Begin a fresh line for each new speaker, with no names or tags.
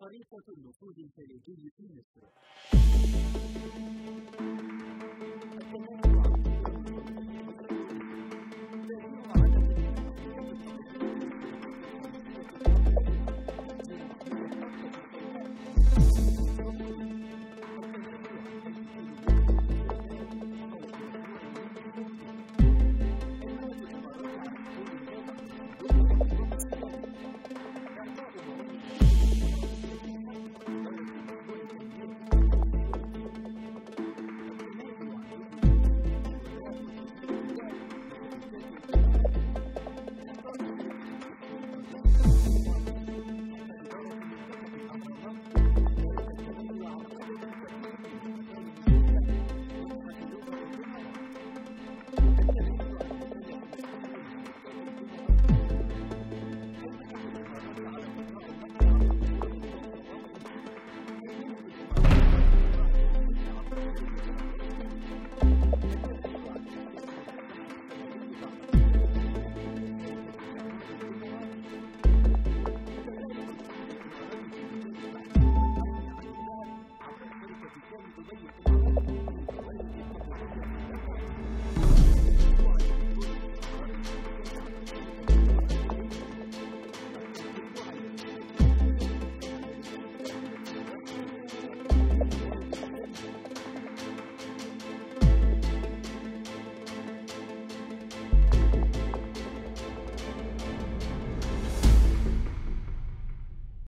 Parece que no pude interagir de fim de Thank you.